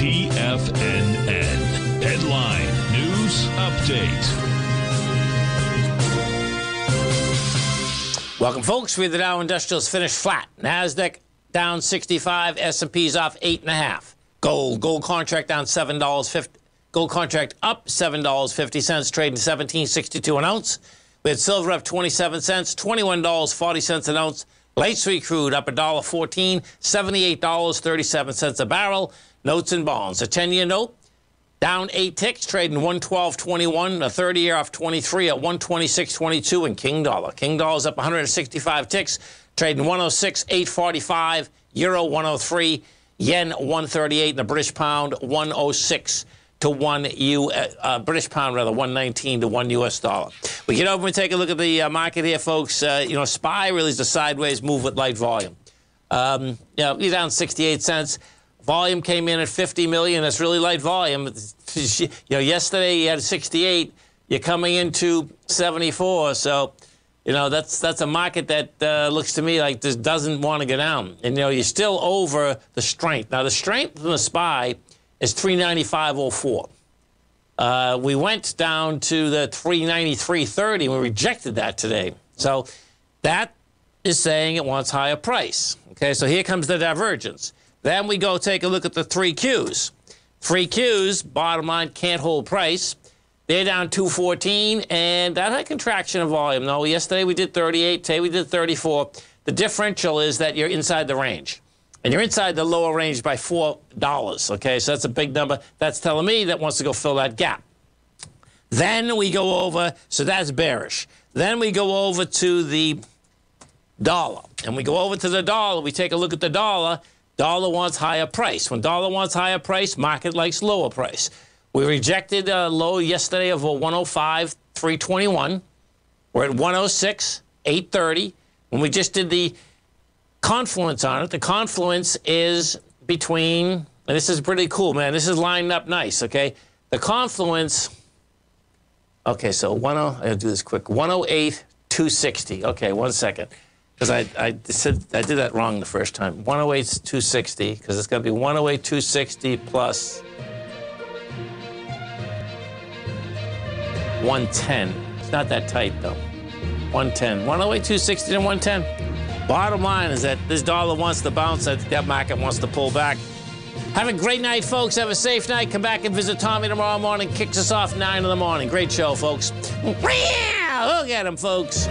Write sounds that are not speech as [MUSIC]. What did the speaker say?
TFNN. Headline News Update. Welcome, folks. We the Dow Industrials finished flat. Nasdaq down 65. S&P's off eight and a half. Gold, gold contract down seven dollars fifty. Gold contract up seven dollars fifty cents, trading 17.62 an ounce. We had silver up 27 cents, $21.40 an ounce. Light sweet crude up a $1.14, $78.37 a barrel. Notes and bonds. A 10-year note down eight ticks, trading 112.21. A 30 year off 23 at 126.22. And King Dollar. King Dollar's up 165 ticks, trading 106.845. Euro 103. Yen 138. And the British pound 106 to one U, uh, British pound rather, 119 to one U.S. dollar. We get over and take a look at the uh, market here, folks. Uh, you know, SPY really is a sideways move with light volume. Um, you know, he's down 68 cents. Volume came in at 50 million. That's really light volume. [LAUGHS] You know, yesterday you had 68. You're coming into 74. So, you know, that's that's a market that uh, looks to me like this doesn't want to go down. And you know, you're still over the strength. Now, the strength in the SPY is 395.04. Uh, we went down to the 393.30 and we rejected that today. So that is saying it wants higher price. Okay, so here comes the divergence. Then we go take a look at the three Qs. Three Qs, bottom line, can't hold price. They're down 214, and that had contraction of volume. No, yesterday we did 38, today we did 34. The differential is that you're inside the range. And you're inside the lower range by $4, okay? So that's a big number. That's telling me that wants to go fill that gap. Then we go over, so that's bearish. Then we go over to the dollar. And we go over to the dollar, we take a look at the dollar. Dollar wants higher price. When dollar wants higher price, market likes lower price. We rejected a low yesterday of a 105, 321. We're at 106, 830. When we just did the confluence on it, the confluence is between, and this is pretty cool, man. This is lined up nice, okay? The confluence, okay, so 10, I'll do this quick. 108, 260. Okay, one second because I, I said I did that wrong the first time. 108 is 260 because it's going to be 108 260 plus 110. It's not that tight though. 110. 108 260 and 110. Bottom line is that this dollar wants to bounce. Think that market wants to pull back. Have a great night, folks. Have a safe night. Come back and visit Tommy tomorrow morning. Kicks us off 9 in the morning. Great show, folks. Look at him, folks.